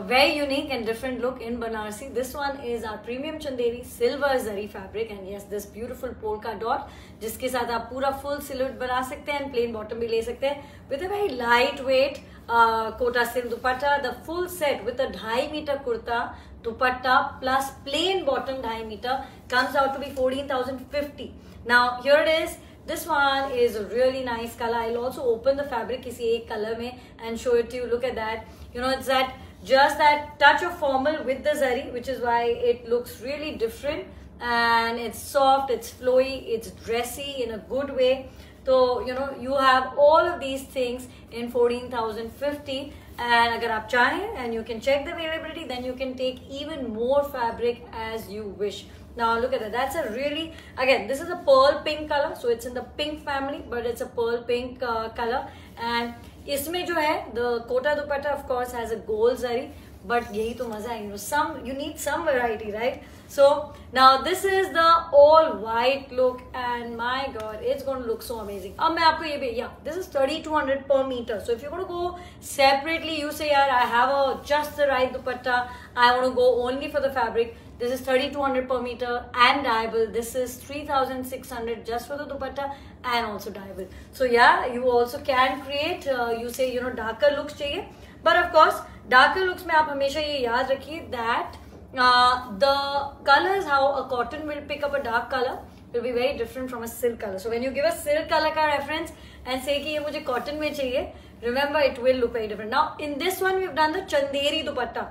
a very unique and different look in Banarsi. This one is our premium Chanderi silver zari fabric and yes this beautiful polka dot जिसके साथ आप पूरा full silhouette बना सकते हैं plain bottom भी ले सकते हैं with a very lightweight uh, kota silk dupatta the full set with a 2.5 meter kurta dupatta plus plain bottom 2.5 meter comes out to be 14050 now here it is this one is a really nice color i'll also open the fabric kisi ek color mein and show it to you look at that you know it's that just that touch of formal with the zari which is why it looks really different. And it's soft it's flowy it's dressy in a good way. So you know you have all of these things in 14050 and agar aap chahe and you can check the availability then you can take even more fabric as you wish now look at that that's a really again this is a pearl pink color so it's in the pink family but it's a pearl pink uh, color and इसमें जो है the Kota dupatta of course has a gold zari but यही तो मज़ा है you know some you need some variety right so now this is the all white look and my god it's gonna look so amazing अब मैं आपको ये भी yeah this is thirty two hundred per meter so if you got go separately you say यार I have a just the right dupatta I would go only for the fabric this is 3200 per meter and dyeable this is 3600 just for the dupatta and also dyeable so, yeah, you also can create you you say, you know, darker looks चाहिए but of course darker looks में आप हमेशा ये याद रखिए that the colour is how a cotton will pick up a dark colour will be very different from a silk colour so when you give a silk colour का reference and say कि ये मुझे cotton में चाहिए remember it will look very different now in this one we done the Chanderi dupatta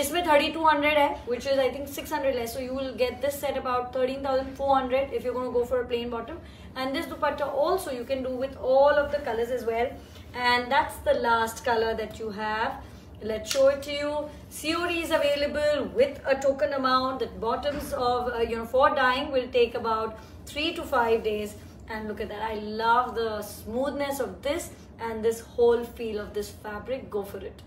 इसमें 3200 है which is I think 600 less. So you will get this set about 13400 if you're going to go for a plain bottom. And this dupatta also you can do with all of the colors as well. And that's the last color that you have. Let's show it to you. COD is available with a token amount. The bottoms of, uh, you know, for dyeing will take about three to five days. And look at that. I love the smoothness of this and this whole feel of this fabric. Go for it.